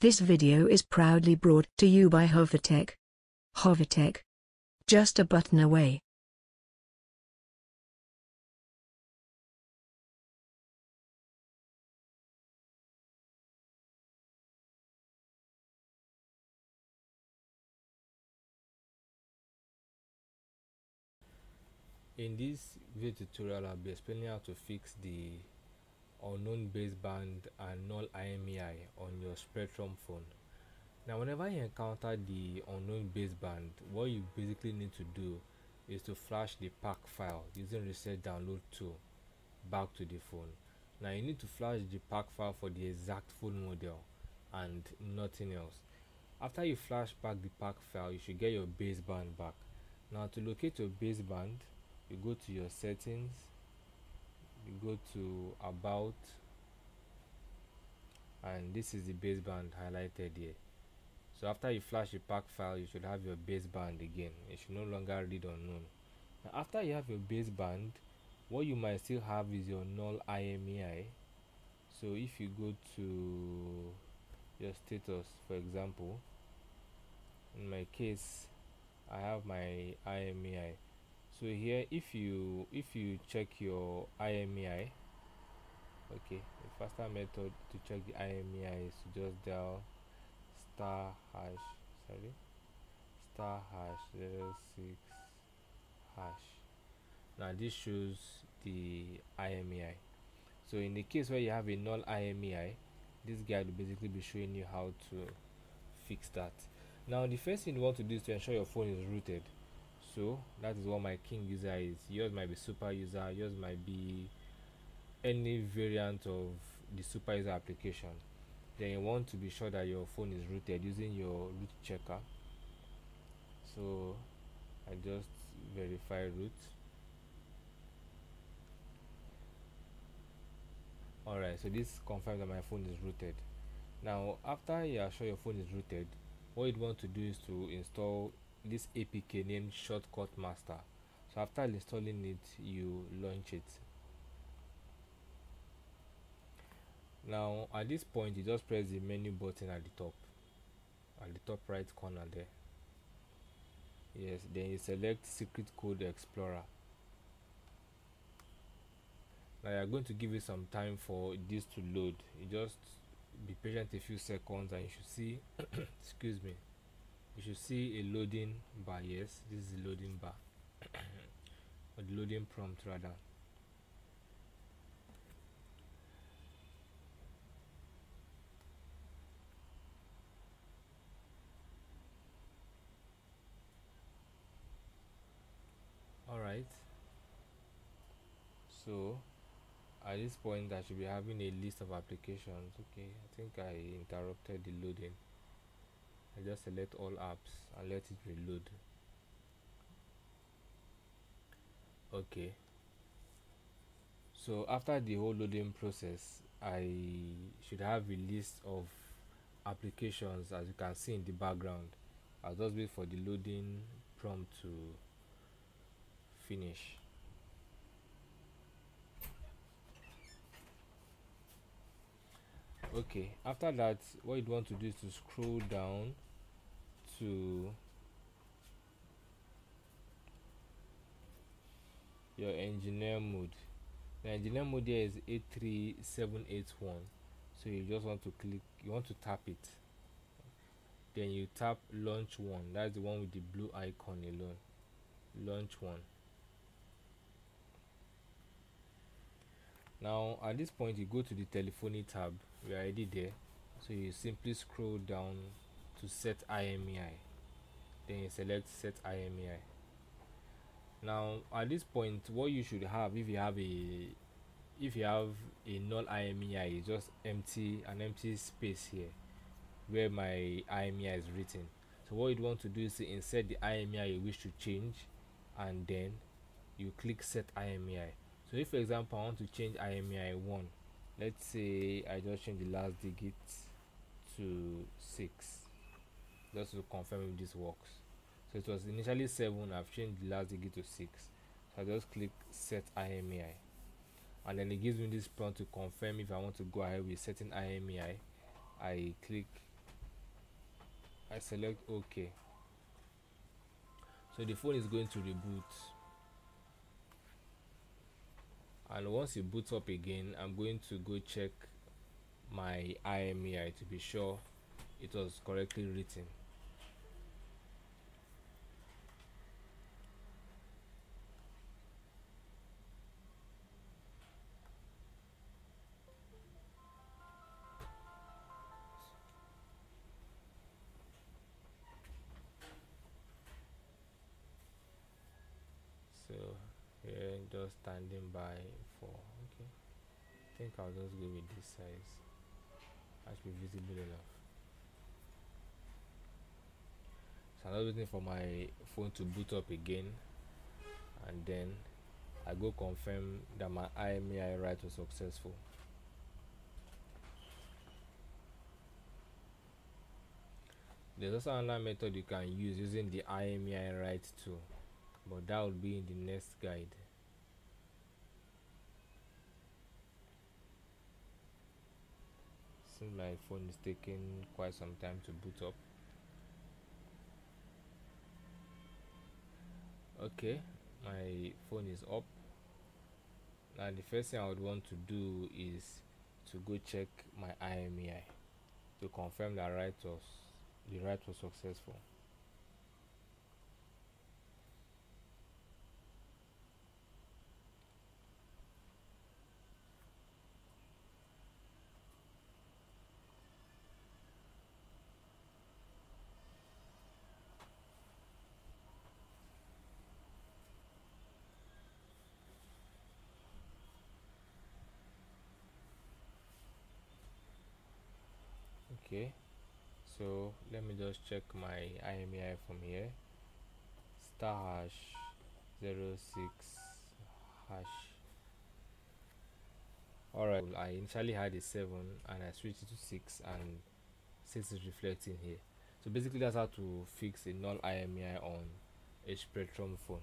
This video is proudly brought to you by Hovatek. Hovatek. Just a button away. In this video tutorial I'll be explaining how to fix the unknown baseband and null IMEI on your Spreadtrum phone. Now whenever you encounter the unknown baseband, what you basically need to do is to flash the pack file using ResearchDownload tool back to the phone. Now you need to flash the pack file for the exact phone model and nothing else. After you flash back the pack file, you should get your baseband back. Now to locate your baseband, you go to your settings you go to about and this is the baseband highlighted here. So after you flash the pack file you should have your baseband again. It should no longer read unknown. Now after you have your baseband what you might still have is your null IMEI so if you go to your status for example in my case I have my IMEI so here if you if you check your IMEI okay the faster method to check the IMEI is to just dial star hash sorry star hash zero six hash. Now this shows the IMEI so in the case where you have a null IMEI this guide will basically be showing you how to fix that. Now the first thing you want to do is to ensure your phone is rooted so that is what my Kinguser is. Yours might be super user yours might be any variant of the super user application. Then you want to be sure that your phone is rooted using your root checker. So I just verify root. Alright so this confirms that my phone is rooted. Now after you are sure your phone is rooted what you want to do is to install this apk named shortcut master. So after installing it you launch it. Now at this point you just press the menu button at the top at the top right corner there. Yes then you select secret code explorer. Now you're going to give it some time for this to load. You just be patient a few seconds and you should see excuse me you should see a loading bar yes. This is the loading bar. Or the loading prompt rather. All right. So at this point I should be having a list of applications. Okay I think I interrupted the loading just select all apps and let it reload. Okay. So after the whole loading process I should have a list of applications as you can see in the background. I'll just wait for the loading prompt to finish. Okay after that what you want to do is to scroll down to your engineer mode. The engineer mode here is 83781 so you just want to click you want to tap it. Then you tap launch one. That's the one with the blue icon alone. Launch one. Now at this point you go to the telephony tab. We're already there. So you simply scroll down to set IMEI then you select set IMEI now at this point what you should have if you have a if you have a null IMEI is just empty an empty space here where my IMEI is written. So what you want to do is to insert the IMEI you wish to change and then you click set IMEI so if for example I want to change IMEI 1 let's say I just change the last digit to 6 just to confirm if this works. So it was initially 7 I've changed the last digit to 6 so I just click set IMEI and then it gives me this prompt to confirm if I want to go ahead with setting IMEI I. Click I select OK. So the phone is going to reboot. And once it boots up again I'm going to go check my IMEI to be sure it was correctly written here just standing by for okay. I think I'll just go with this size. That should be visible enough. So I'm waiting for my phone to boot up again and then I go confirm that my IMEI write was successful. There's also another method you can use using the IMEI write tool but that will be in the next guide. Seems my phone is taking quite some time to boot up. Okay my phone is up. Now the first thing I would want to do is to go check my IMEI to confirm that write was the write was successful okay. So let me just check my IMEI from here. Star hash 06 hash. Alright I initially had a 7 and I switched it to 6 and 6 is reflecting here. So basically that's how to fix a null IMEI on a Spreadtrum phone